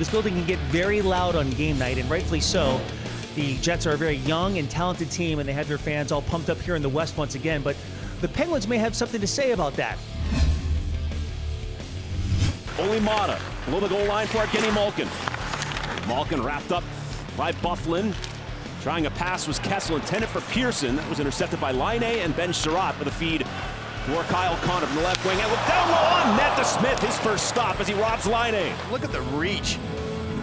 This building can get very loud on game night, and rightfully so. The Jets are a very young and talented team, and they have their fans all pumped up here in the West once again. But the Penguins may have something to say about that. Olli Maatta below the goal line for Evgeny Malkin. Malkin wrapped up by Byfuglien. Trying a pass was Kessel intended for Pearson. That was intercepted by Laine and Ben Chiarot with a feed for Kyle Connor from the left wing. And with down low on net to Smith, his first stop as he robs Laine. Look at the reach.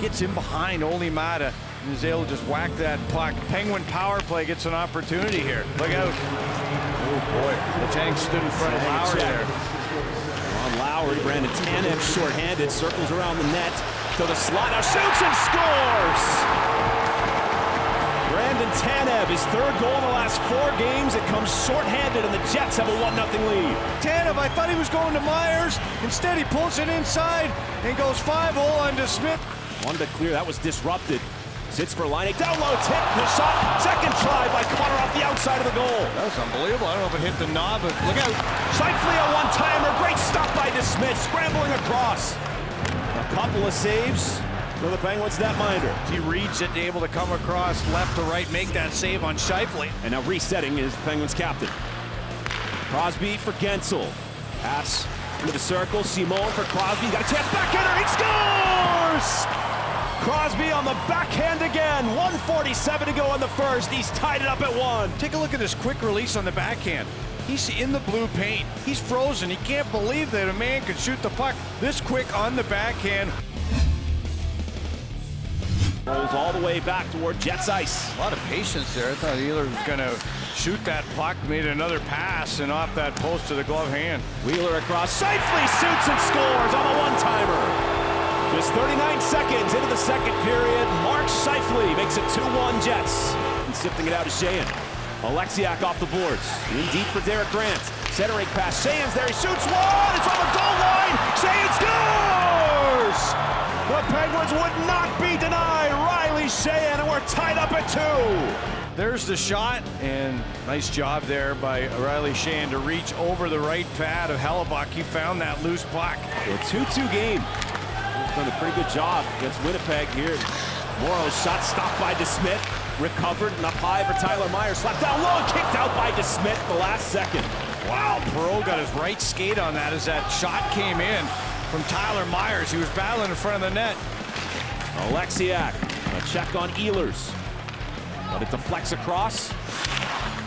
Gets in behind Olli Maatta and is able to just whack that puck. Penguin power play gets an opportunity here. Look out. Oh boy, the tank stood in front of Lowry there. On Lowry, Brandon Tanev shorthanded, circles around the net to the slot, now shoots and scores! Brandon Tanev, his third goal in the last four games. It comes shorthanded, and the Jets have a 1-0 lead. Tanev, I thought he was going to Myers. Instead, he pulls it inside and goes 5-0 onto Smith. Wanted to clear, that was disrupted. Sits for Laine, down low, tip, the shot, second try by Connor off the outside of the goal. That was unbelievable. I don't know if it hit the knob, but look out. Scheifele a one-timer, great stop by DeSmith, scrambling across. A couple of saves for the Penguins netminder. He reads it, able to come across left to right, make that save on Scheifele. And now resetting is Penguins captain. Crosby for Guentzel. Pass into the circle, Simon for Crosby, got a chance, he scores! Crosby on the backhand again. 147 to go in the first. He's tied it up at one. Take a look at this quick release on the backhand. He's in the blue paint. He's frozen. He can't believe that a man could shoot the puck this quick on the backhand. Rolls all the way back toward Jets ice. A lot of patience there. I thought Wheeler was going to shoot that puck, made another pass, and off that post to the glove hand. Wheeler across, safely shoots and scores on a one-timer. Just 39 seconds into the second period, Scheifele makes it 2-1 Jets. And sifting it out to Sheahan. Oleksiak off the boards. In deep for Derek Grant. Centering pass. Sheahan's there. He shoots one. It's on the goal line. Sheahan scores! The Penguins would not be denied. Riley Sheahan, and we're tied up at two. There's the shot, and nice job there by Riley Sheahan to reach over the right pad of Hellebuyck. He found that loose puck. A 2-2 game. He's done a pretty good job against Winnipeg here. Morrow's shot stopped by DeSmith. Recovered and up high for Tyler Myers. Slapped down low and kicked out by DeSmith the last second. Wow, Perreault got his right skate on that as that shot came in from Tyler Myers. He was battling in front of the net. Oleksiak, a check on Ehlers. But it deflects across.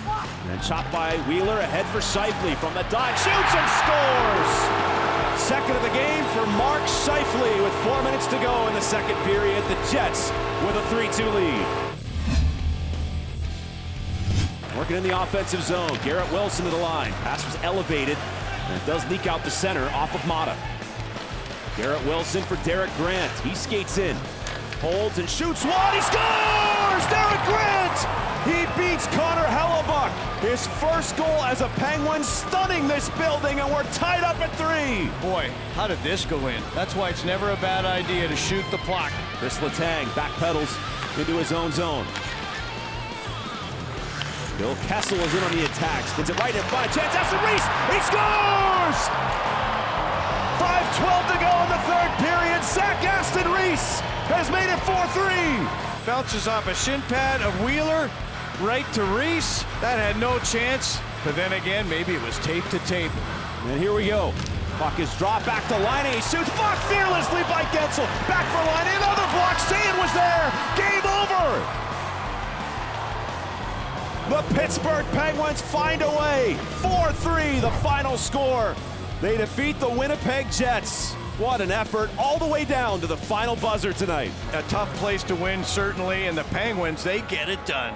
And then chopped by Wheeler, ahead for Scheifele from the dive. Shoots and scores! Second of the game for Mark Scheifele with four minutes to go in the second period. The Jets with a 3-2 lead. Working in the offensive zone. Garrett Wilson to the line. Pass was elevated. And it does leak out the center off of Maatta. Garrett Wilson for Derek Grant. He skates in. Holds and shoots one. He scores! Derek Grant! He beats Connor Hellebuyck. His first goal as a Penguin, stunning this building, and we're tied up at three. Boy, how did this go in? That's why it's never a bad idea to shoot the puck. Chris Letang backpedals into his own zone. Phil Kessel is in on the attack. Spins it right in front. Chance Aston Reese. He scores! 5-12 to go in the third period. Zach Aston Reese has made it 4-3. Bounces off a shin pad of Wheeler right to Reese. That had no chance. But then again, maybe it was tape to tape. And here we go. Puck is dropped back to Laine. He shoots. Blocked fearlessly by Guentzel. Back for Laine. Another block. Sheahan was there. Game over. The Pittsburgh Penguins find a way. 4-3 the final score. They defeat the Winnipeg Jets. What an effort all the way down to the final buzzer tonight. A tough place to win, certainly, and the Penguins, they get it done.